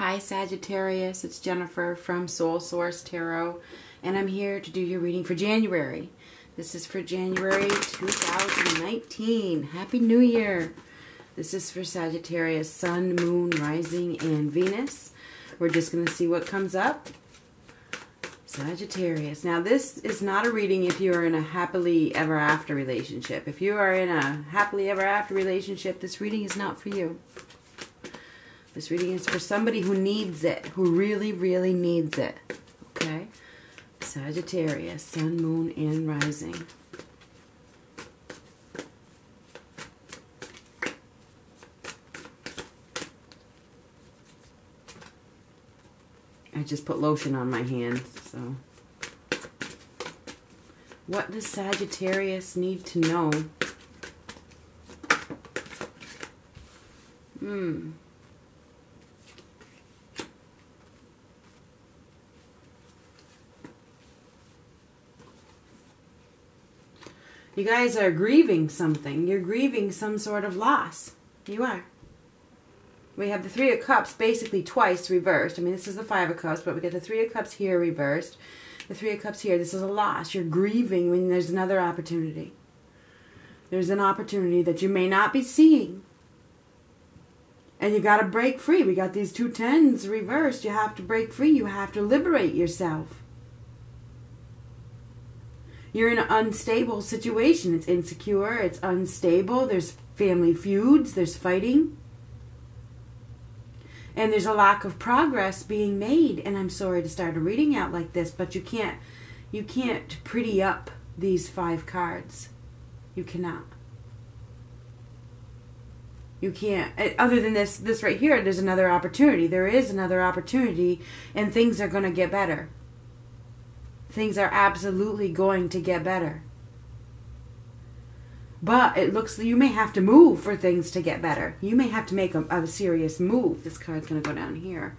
Hi Sagittarius, it's Jennifer from Soul Source Tarot, and I'm here to do your reading for January. This is for January 2019. Happy New Year! This is for Sagittarius, Sun, Moon, Rising, and Venus. We're just going to see what comes up. Sagittarius. Now, this is not a reading if you are in a happily ever after relationship. If you are in a happily ever after relationship, this reading is not for you. This reading is for somebody who needs it, who really, really needs it. Okay? Sagittarius, Sun, Moon, and Rising. I just put lotion on my hands, so. What does Sagittarius need to know? Hmm. You guys are grieving something. You're grieving some sort of loss. You are. We have the Three of Cups basically twice reversed. I mean, this is the Five of Cups, but we get the Three of Cups here reversed. The Three of Cups here. This is a loss. You're grieving when there's another opportunity. There's an opportunity that you may not be seeing. And you got to break free. We got these two tens reversed. You have to break free. You have to liberate yourself. You're in an unstable situation. It's insecure, it's unstable, there's family feuds, there's fighting. And there's a lack of progress being made. And I'm sorry to start a reading out like this, but you can't you can't pretty up these five cards. You cannot. You can't. Eh, other than this, this right here, there's another opportunity. There is another opportunity, and things are going to get better things are absolutely going to get better. But it looks you may have to move for things to get better. You may have to make a, a serious move. This card's going to go down here.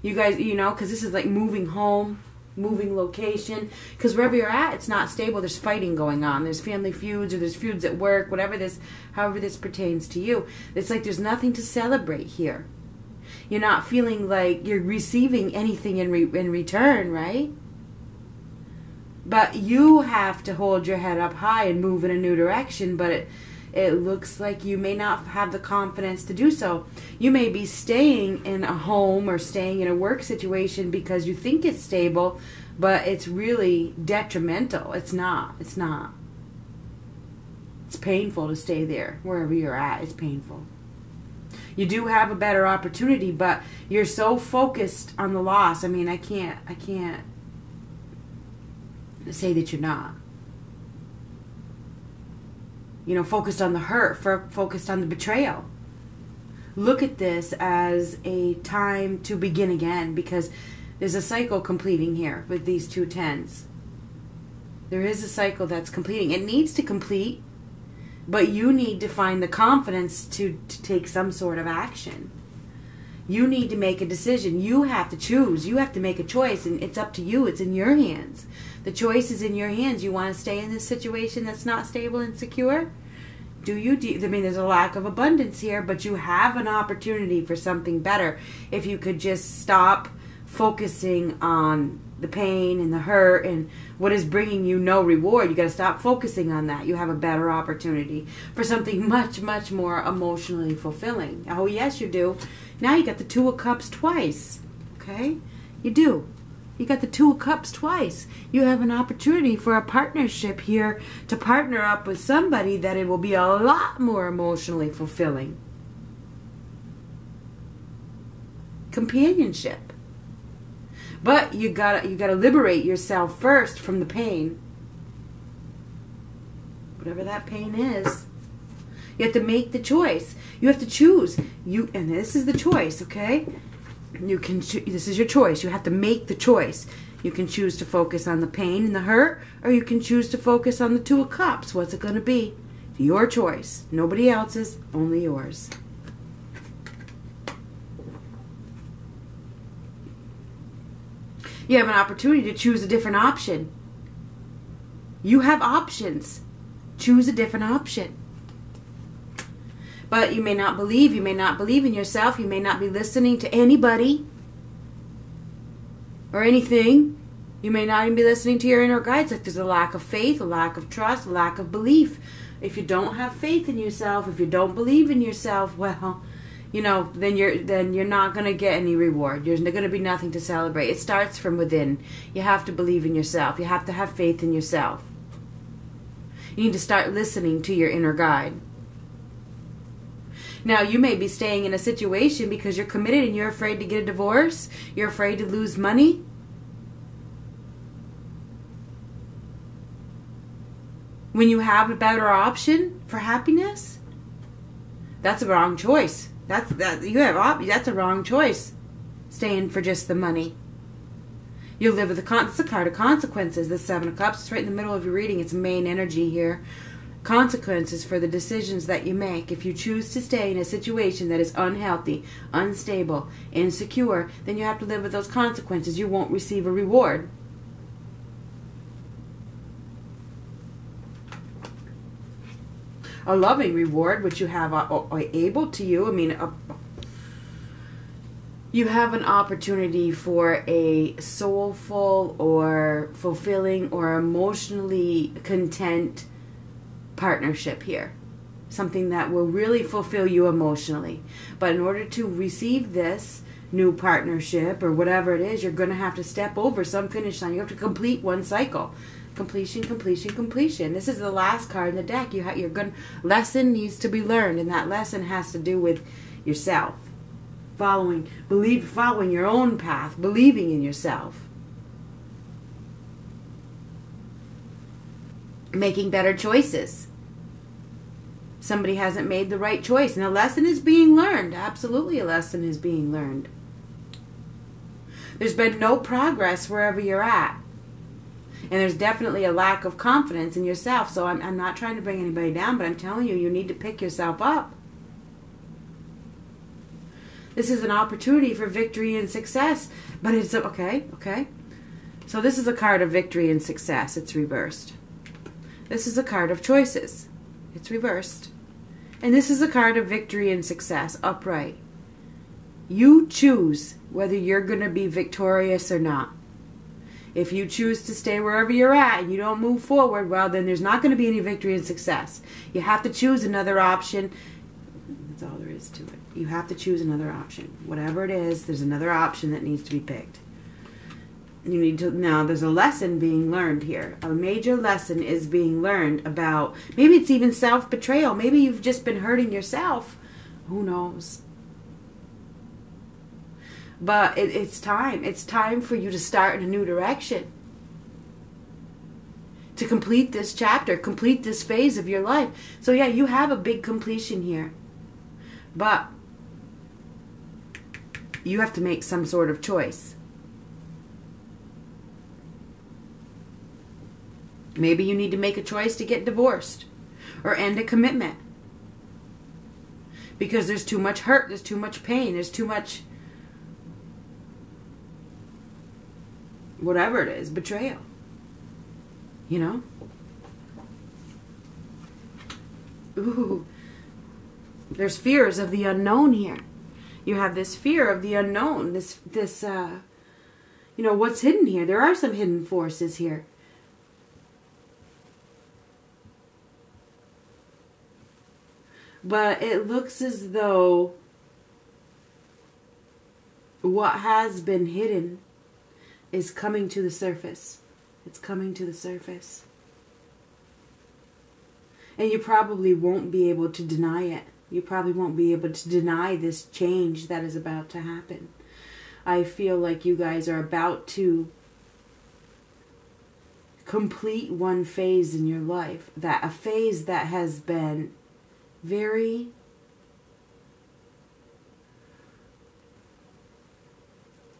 You guys, you know, because this is like moving home, moving location. Because wherever you're at, it's not stable. There's fighting going on. There's family feuds or there's feuds at work, whatever this, however this pertains to you. It's like there's nothing to celebrate here. You're not feeling like you're receiving anything in, re- in return, right? But you have to hold your head up high and move in a new direction, but it it looks like you may not have the confidence to do so. You may be staying in a home or staying in a work situation because you think it's stable, but it's really detrimental. It's not. It's not. It's painful to stay there wherever you're at. It's painful. You do have a better opportunity, but you're so focused on the loss. I mean, I can't I can't say that you're not. You know, focused on the hurt, focused on the betrayal. Look at this as a time to begin again because there's a cycle completing here with these two tens. There is a cycle that's completing. It needs to complete, but you need to find the confidence to, to take some sort of action. You need to make a decision. You have to choose. You have to make a choice, and it's up to you. It's in your hands. The choice is in your hands. You want to stay in this situation that's not stable and secure? Do you? Do, I mean, there's a lack of abundance here, but you have an opportunity for something better if you could just stop focusing on the pain and the hurt and what is bringing you no reward. You got to stop focusing on that. You have a better opportunity for something much, much more emotionally fulfilling. Oh, yes, you do. Now you got the Two of Cups twice. Okay? You do. You got the Two of Cups twice. You have an opportunity for a partnership here to partner up with somebody that it will be a lot more emotionally fulfilling. Companionship. But you gotta you gotta liberate yourself first from the pain. Whatever that pain is. You have to make the choice. You have to choose. You and this is the choice, okay? You can this is your choice. You have to make the choice. You can choose to focus on the pain and the hurt, or you can choose to focus on the two of cups. What's it going to be? Your choice. Nobody else's, only yours. You have an opportunity to choose a different option. You have options. Choose a different option. But you may not believe. You may not believe in yourself. You may not be listening to anybody. or anything. You may not even be listening to your inner guides. Like there's a lack of faith, a lack of trust, a lack of belief. If you don't have faith in yourself, if you don't believe in yourself, well, you know, then you're then you're not going to get any reward. There's going to be nothing to celebrate. It starts from within. You have to believe in yourself. You have to have faith in yourself. You need to start listening to your inner guide. Now, you may be staying in a situation because you're committed and you're afraid to get a divorce. You're afraid to lose money. When you have a better option for happiness, that's a wrong choice. That's that you have op- that's a wrong choice. Staying for just the money. You'll live with the con- a card of consequences. The seven of cups. It's right in the middle of your reading. It's main energy here. Consequences for the decisions that you make. If you choose to stay in a situation that is unhealthy, unstable, insecure, then you have to live with those consequences. You won't receive a reward. a loving reward, which you have uh, uh, able to you. I mean, uh, you have an opportunity for a soulful or fulfilling or emotionally content partnership here. Something that will really fulfill you emotionally. But in order to receive this new partnership or whatever it is, you're going to have to step over some finish line. You have to complete one cycle completion, completion, completion. This is the last card in the deck. You have your good lesson needs to be learned, and that lesson has to do with yourself. Following, believe, following your own path, believing in yourself, making better choices. Somebody hasn't made the right choice, and a lesson is being learned. Absolutely, a lesson is being learned. There's been no progress wherever you're at and there's definitely a lack of confidence in yourself. So I'm, I'm not trying to bring anybody down, but I'm telling you, you need to pick yourself up. This is an opportunity for victory and success, but it's okay, okay. So this is a card of victory and success. It's reversed. This is a card of choices. It's reversed. And this is a card of victory and success, upright. You choose whether you're going to be victorious or not. If you choose to stay wherever you're at and you don't move forward, well, then there's not going to be any victory and success. You have to choose another option. That's all there is to it. You have to choose another option. Whatever it is, there's another option that needs to be picked. You need to now there's a lesson being learned here. A major lesson is being learned about maybe it's even self-betrayal. Maybe you've just been hurting yourself. Who knows? But it, it's time. It's time for you to start in a new direction. To complete this chapter, complete this phase of your life. So, yeah, you have a big completion here. But you have to make some sort of choice. Maybe you need to make a choice to get divorced or end a commitment. Because there's too much hurt, there's too much pain, there's too much whatever it is, betrayal. You know? Ooh. There's fears of the unknown here. You have this fear of the unknown, this this uh you know, what's hidden here? There are some hidden forces here. But it looks as though what has been hidden is coming to the surface. It's coming to the surface. And you probably won't be able to deny it. You probably won't be able to deny this change that is about to happen. I feel like you guys are about to complete one phase in your life that a phase that has been very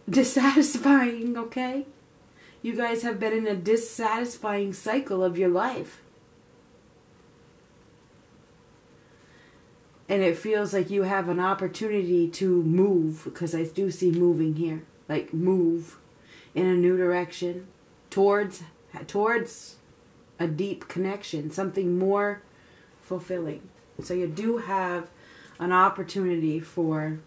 dissatisfying, okay? You guys have been in a dissatisfying cycle of your life. And it feels like you have an opportunity to move, because I do see moving here. Like move in a new direction towards towards a deep connection, something more fulfilling. So you do have an opportunity for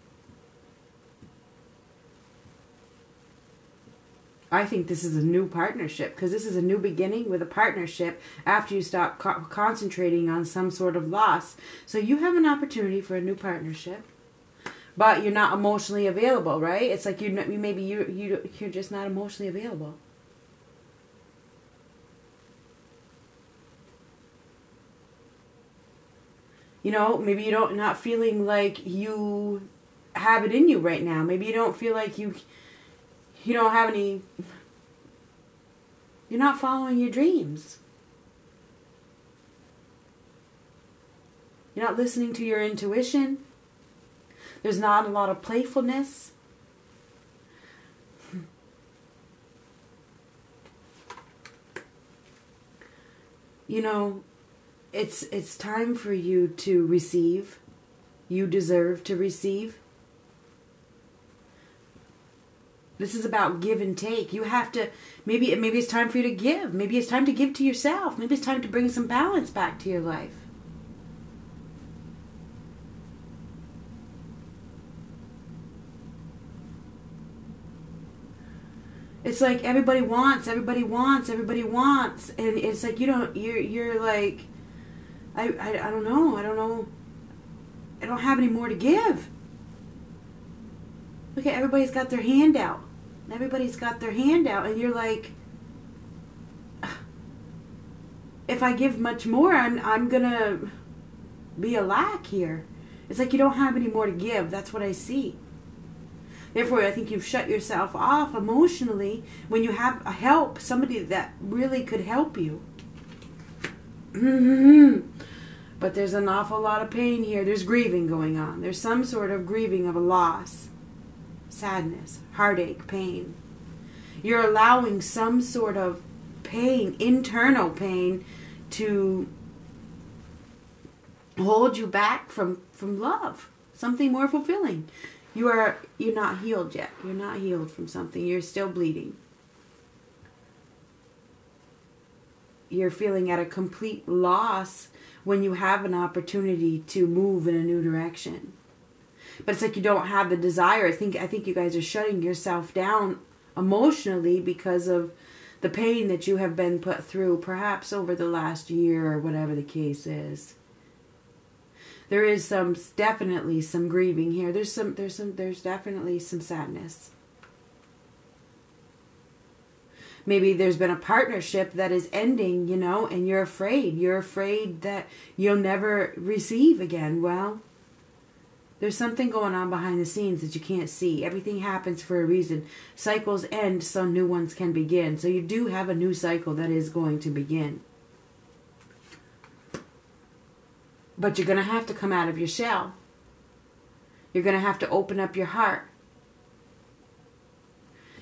I think this is a new partnership because this is a new beginning with a partnership after you stop co- concentrating on some sort of loss. So you have an opportunity for a new partnership, but you're not emotionally available, right? It's like you maybe you you you're just not emotionally available. You know, maybe you don't not feeling like you have it in you right now. Maybe you don't feel like you you don't have any you're not following your dreams. You're not listening to your intuition. There's not a lot of playfulness. You know, it's it's time for you to receive. You deserve to receive. This is about give and take. You have to maybe maybe it's time for you to give. Maybe it's time to give to yourself. Maybe it's time to bring some balance back to your life. It's like everybody wants, everybody wants, everybody wants, and it's like you don't. You're you're like, I I, I don't know. I don't know. I don't have any more to give. Look at everybody's got their hand out everybody's got their hand out and you're like if i give much more i'm i'm gonna be a lack here it's like you don't have any more to give that's what i see therefore i think you've shut yourself off emotionally when you have a help somebody that really could help you Mm-hmm. but there's an awful lot of pain here there's grieving going on there's some sort of grieving of a loss sadness, heartache, pain. You're allowing some sort of pain, internal pain, to hold you back from from love, something more fulfilling. You are you're not healed yet. You're not healed from something. You're still bleeding. You're feeling at a complete loss when you have an opportunity to move in a new direction but it's like you don't have the desire. I think I think you guys are shutting yourself down emotionally because of the pain that you have been put through perhaps over the last year or whatever the case is. There is some definitely some grieving here. There's some there's some there's definitely some sadness. Maybe there's been a partnership that is ending, you know, and you're afraid. You're afraid that you'll never receive again. Well, there's something going on behind the scenes that you can't see. Everything happens for a reason. Cycles end so new ones can begin. So you do have a new cycle that is going to begin. But you're going to have to come out of your shell. You're going to have to open up your heart.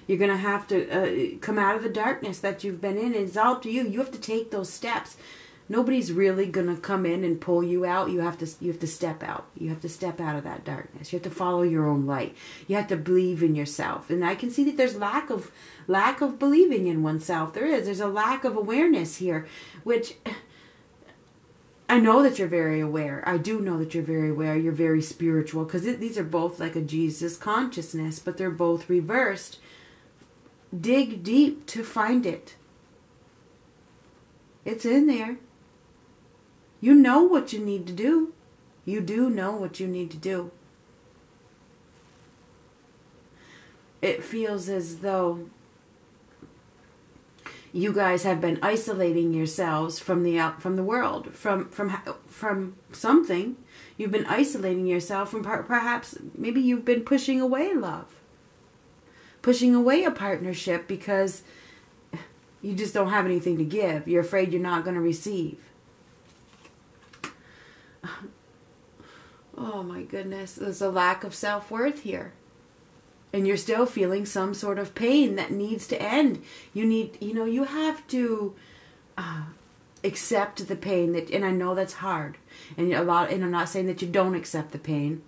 You're going to have to uh, come out of the darkness that you've been in. It's all up to you. You have to take those steps nobody's really gonna come in and pull you out you have to you have to step out you have to step out of that darkness you have to follow your own light you have to believe in yourself and i can see that there's lack of lack of believing in oneself there is there's a lack of awareness here which I know that you're very aware. I do know that you're very aware. You're very spiritual because these are both like a Jesus consciousness, but they're both reversed. Dig deep to find it. It's in there. You know what you need to do. You do know what you need to do. It feels as though you guys have been isolating yourselves from the out from the world from from from something you've been isolating yourself from perhaps maybe you've been pushing away love pushing away a partnership because you just don't have anything to give you're afraid you're not going to receive oh my goodness, there's a lack of self worth here. And you're still feeling some sort of pain that needs to end. You need, you know, you have to uh, accept the pain that, and I know that's hard. And a lot, and I'm not saying that you don't accept the pain,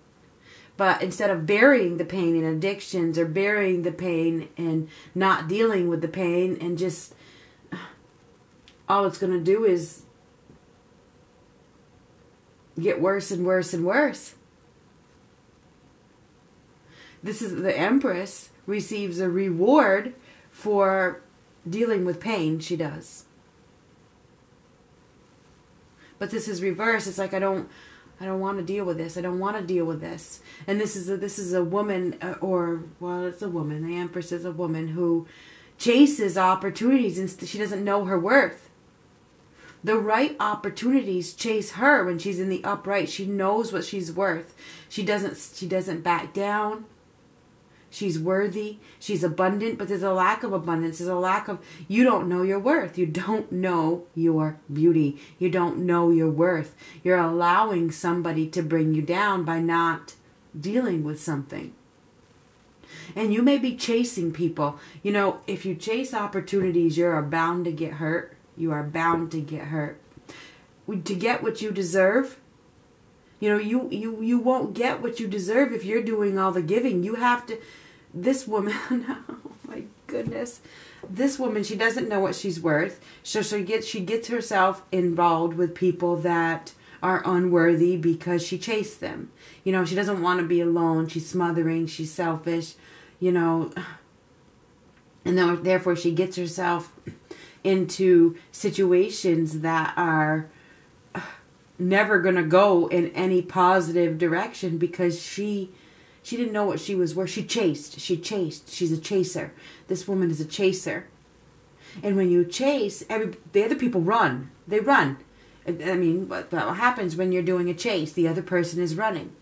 but instead of burying the pain in addictions or burying the pain and not dealing with the pain and just all it's going to do is get worse and worse and worse. This is the Empress receives a reward for dealing with pain, she does. But this is reverse. It's like I don't I don't want to deal with this. I don't want to deal with this. And this is a, this is a woman uh, or well, it's a woman. The empress is a woman who chases opportunities and she doesn't know her worth. The right opportunities chase her when she's in the upright. She knows what she's worth. She doesn't she doesn't back down. She's worthy. She's abundant, but there's a lack of abundance. There's a lack of, you don't know your worth. You don't know your beauty. You don't know your worth. You're allowing somebody to bring you down by not dealing with something. And you may be chasing people. You know, if you chase opportunities, you're bound to get hurt. You are bound to get hurt. To get what you deserve, you know, you you you won't get what you deserve if you're doing all the giving. You have to this woman, oh my goodness. This woman, she doesn't know what she's worth. So she gets she gets herself involved with people that are unworthy because she chased them. You know, she doesn't want to be alone. She's smothering, she's selfish, you know. And therefore she gets herself into situations that are never going to go in any positive direction because she she didn't know what she was worth. She chased. She chased. She's a chaser. This woman is a chaser. And when you chase, every the other people run. They run. I mean, what, what happens when you're doing a chase? The other person is running.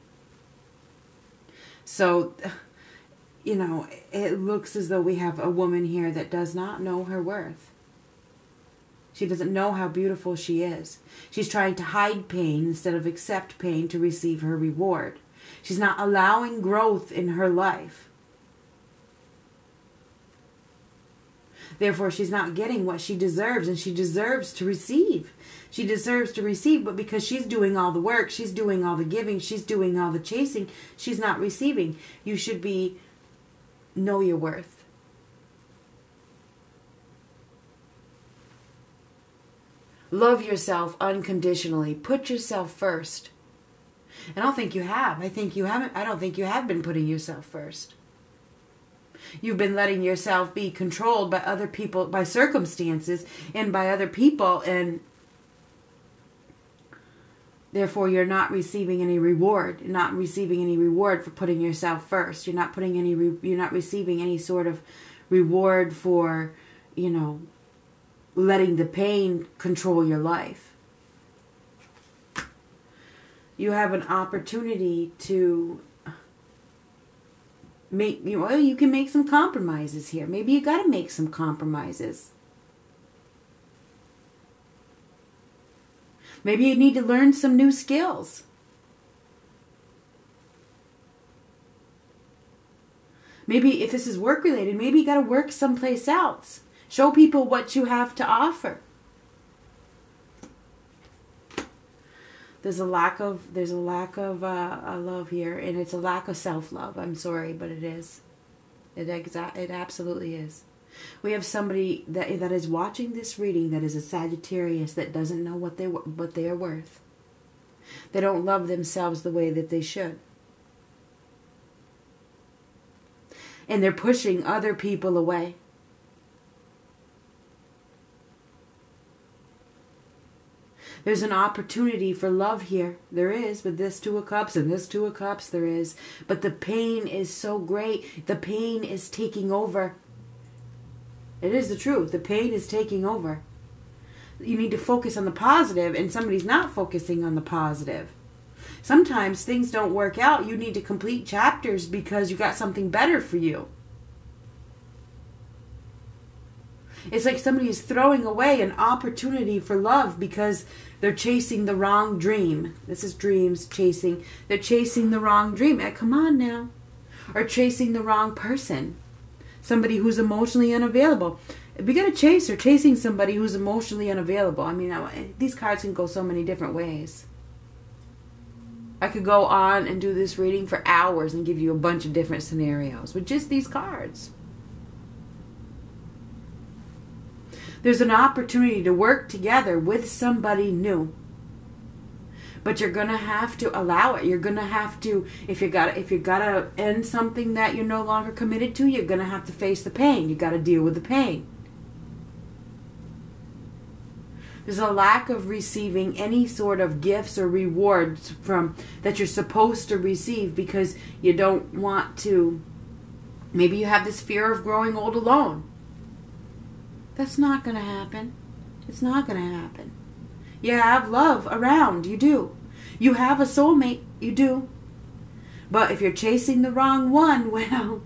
So, you know, it looks as though we have a woman here that does not know her worth. She doesn't know how beautiful she is. She's trying to hide pain instead of accept pain to receive her reward. She's not allowing growth in her life. Therefore, she's not getting what she deserves, and she deserves to receive. She deserves to receive, but because she's doing all the work, she's doing all the giving, she's doing all the chasing, she's not receiving. You should be, know your worth. Love yourself unconditionally. Put yourself first. And I don't think you have. I think you haven't. I don't think you have been putting yourself first. You've been letting yourself be controlled by other people, by circumstances, and by other people, and therefore you're not receiving any reward. You're not receiving any reward for putting yourself first. You're not putting any. Re- you're not receiving any sort of reward for, you know, letting the pain control your life. You have an opportunity to make you well, you can make some compromises here. Maybe you got to make some compromises. Maybe you need to learn some new skills. Maybe if this is work related, maybe you got to work someplace else. Show people what you have to offer. There's a lack of there's a lack of uh, love here, and it's a lack of self love. I'm sorry, but it is. It exa- it absolutely is. We have somebody that that is watching this reading that is a Sagittarius that doesn't know what they what they are worth. They don't love themselves the way that they should. And they're pushing other people away. There's an opportunity for love here. There is with this Two of Cups and this Two of Cups, there is. But the pain is so great. The pain is taking over. It is the truth. The pain is taking over. You need to focus on the positive, and somebody's not focusing on the positive. Sometimes things don't work out. You need to complete chapters because you got something better for you. It's like somebody is throwing away an opportunity for love because they're chasing the wrong dream. This is dreams chasing. They're chasing the wrong dream. Eh, come on now. Or chasing the wrong person. Somebody who's emotionally unavailable. If you got to chase or chasing somebody who's emotionally unavailable, I mean, eh, these cards can go so many different ways. I could go on and do this reading for hours and give you a bunch of different scenarios with just these cards. There's an opportunity to work together with somebody new. but you're gonna have to allow it. You're gonna have to if you gotta, if you gotta end something that you're no longer committed to. You're gonna have to face the pain. You got to deal with the pain. There's a lack of receiving any sort of gifts or rewards from that you're supposed to receive because you don't want to. Maybe you have this fear of growing old alone. That's not going to happen. It's not going to happen. You have love around, you do. You have a soulmate, you do. But if you're chasing the wrong one, well,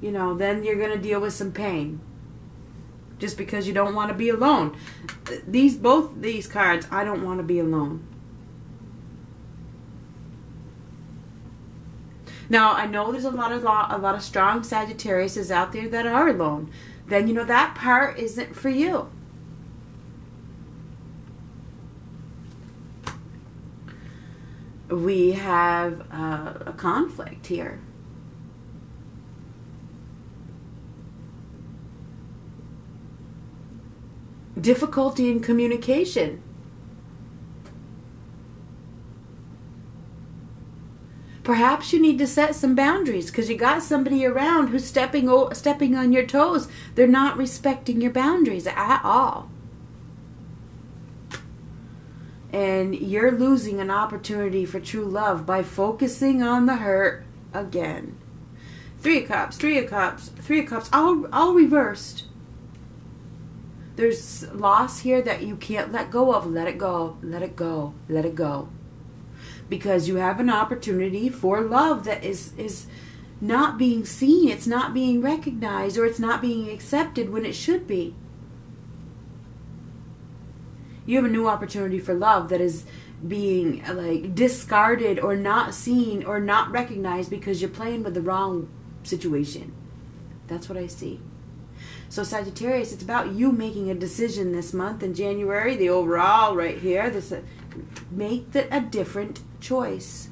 you know, then you're going to deal with some pain just because you don't want to be alone. These both these cards, I don't want to be alone. Now I know there's a lot of a lot of strong Sagittariuses out there that are alone. Then you know that part isn't for you. We have uh, a conflict here. difficulty in communication. Perhaps you need to set some boundaries because you got somebody around who's stepping stepping on your toes. They're not respecting your boundaries at all. And you're losing an opportunity for true love by focusing on the hurt again. Three of Cups, Three of Cups, Three of Cups, all, all reversed there's loss here that you can't let go of. Let it go. Let it go. Let it go. Because you have an opportunity for love that is is not being seen, it's not being recognized, or it's not being accepted when it should be. You have a new opportunity for love that is being like discarded or not seen or not recognized because you're playing with the wrong situation. That's what I see. So Sagittarius, it's about you making a decision this month in January, the overall right here. This uh, make the, a different choice.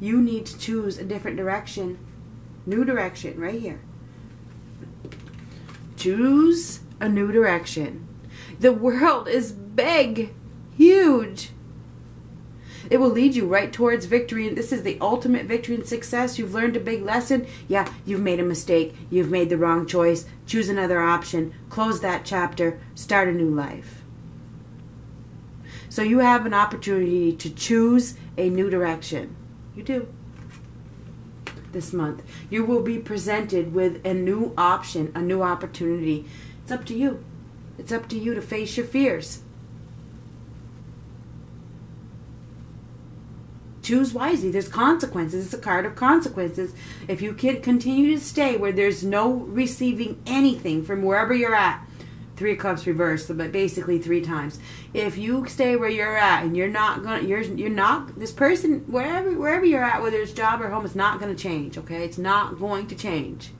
You need to choose a different direction. New direction right here. Choose a new direction. The world is big, huge. It will lead you right towards victory. And this is the ultimate victory and success. You've learned a big lesson. Yeah, you've made a mistake. You've made the wrong choice. Choose another option. Close that chapter. Start a new life. So you have an opportunity to choose a new direction. You do. This month. You will be presented with a new option, a new opportunity. It's up to you. It's up to you to face your fears. choose wisely. There's consequences. It's a card of consequences. If you can continue to stay where there's no receiving anything from wherever you're at, three cups reversed, but basically three times. If you stay where you're at and you're not gonna, you're you're not this person wherever wherever you're at, whether it's job or home, it's not gonna change. Okay, it's not going to change.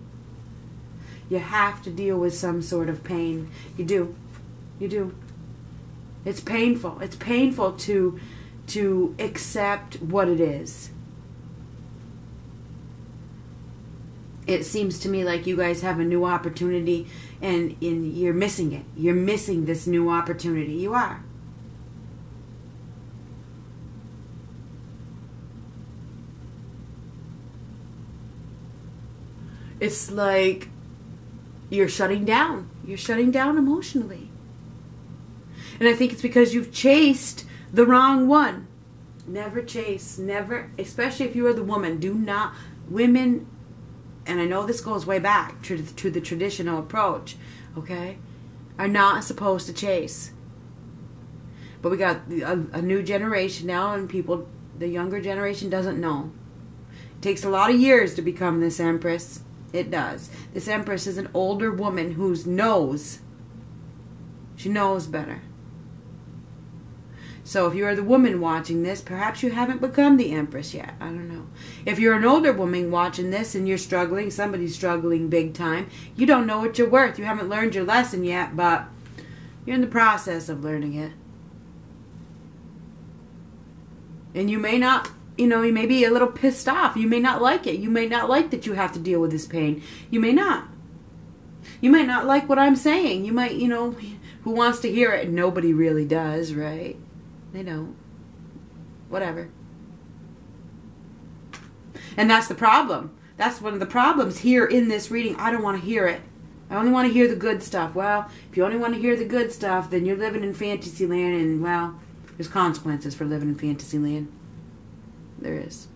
You have to deal with some sort of pain. You do, you do. It's painful. It's painful to to accept what it is. It seems to me like you guys have a new opportunity and, and you're missing it. You're missing this new opportunity. You are. It's like you're shutting down. You're shutting down emotionally. And I think it's because you've chased the wrong one. Never chase, never, especially if you are the woman. Do not, women, and I know this goes way back to, to the traditional approach, okay, are not supposed to chase. But we got a, a new generation now, and people, the younger generation doesn't know. It takes a lot of years to become this empress. It does. This empress is an older woman who knows. She knows better. So if you are the woman watching this, perhaps you haven't become the empress yet. I don't know. If you're an older woman watching this and you're struggling, somebody's struggling big time, you don't know what you're worth. You haven't learned your lesson yet, but you're in the process of learning it. And you may not, you know, you may be a little pissed off. You may not like it. You may not like that you have to deal with this pain. You may not. You might not like what I'm saying. You might, you know, who wants to hear it? Nobody really does, right? They don't. whatever. And that's the problem. That's one of the problems here in this reading. I don't want to hear it. I only want to hear the good stuff. Well, if you only want to hear the good stuff, then you're living in fantasy land, and well, there's consequences for living in fantasy land. There is.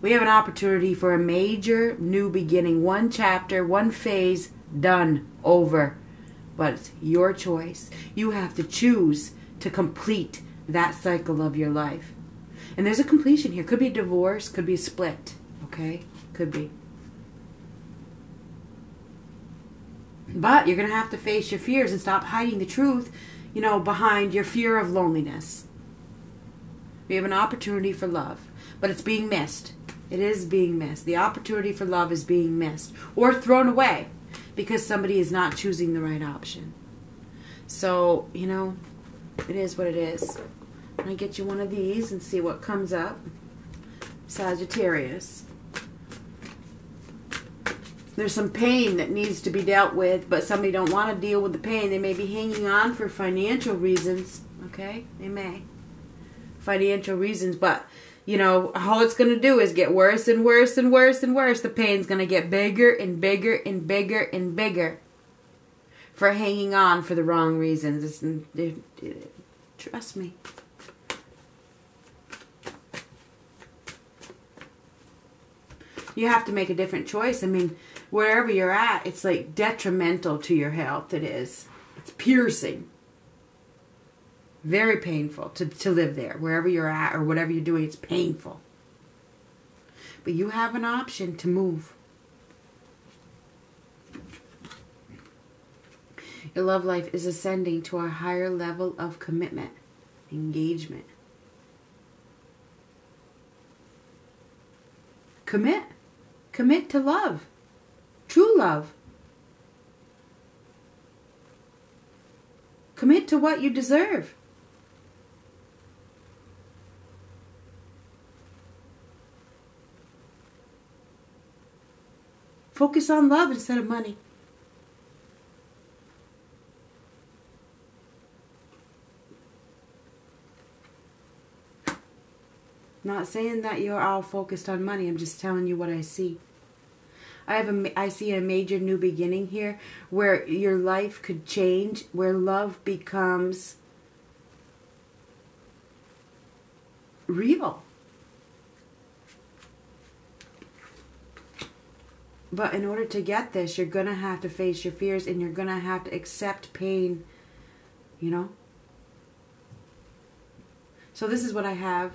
We have an opportunity for a major new beginning. One chapter, one phase, done, over. But it's your choice. You have to choose to complete that cycle of your life. And there's a completion here. Could be divorce, could be split. Okay? Could be. But you're going to have to face your fears and stop hiding the truth, you know, behind your fear of loneliness. We have an opportunity for love, but it's being missed. It is being missed. The opportunity for love is being missed or thrown away because somebody is not choosing the right option. So, you know, it is what it is. I get you one of these and see what comes up. Sagittarius. There's some pain that needs to be dealt with, but somebody don't want to deal with the pain. They may be hanging on for financial reasons. Okay? They may. Financial reasons, but you know, all it's going to do is get worse and worse and worse and worse. The pain's going to get bigger and bigger and bigger and bigger for hanging on for the wrong reasons. Trust me. You have to make a different choice. I mean, wherever you're at, it's like detrimental to your health. It is. It's piercing. Very painful to, to live there. Wherever you're at or whatever you're doing, it's painful. But you have an option to move. Your love life is ascending to a higher level of commitment, engagement. Commit. Commit to love. True love. Commit to what you deserve. Focus on love instead of money. Not saying that you're all focused on money. I'm just telling you what I see. I have a I see a major new beginning here where your life could change, where love becomes real. But in order to get this, you're going to have to face your fears and you're going to have to accept pain, you know? So this is what I have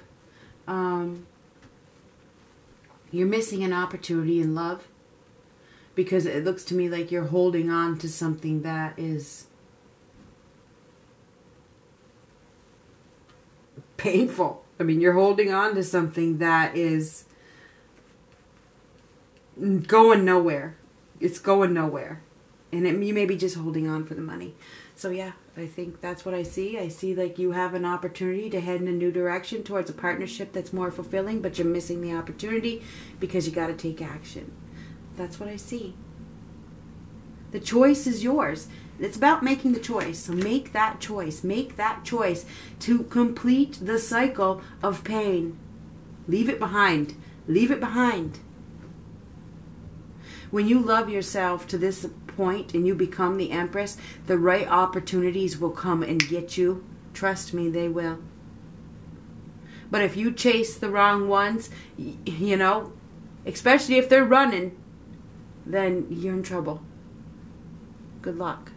um, you're missing an opportunity in love because it looks to me like you're holding on to something that is painful. I mean, you're holding on to something that is going nowhere. It's going nowhere. And it, you may be just holding on for the money. So, yeah, I think that's what I see. I see like you have an opportunity to head in a new direction towards a partnership that's more fulfilling, but you're missing the opportunity because you got to take action. That's what I see. The choice is yours. It's about making the choice. So make that choice. Make that choice to complete the cycle of pain. Leave it behind. Leave it behind. When you love yourself to this point and you become the empress, the right opportunities will come and get you. Trust me, they will. But if you chase the wrong ones, you know, especially if they're running, then you're in trouble. Good luck.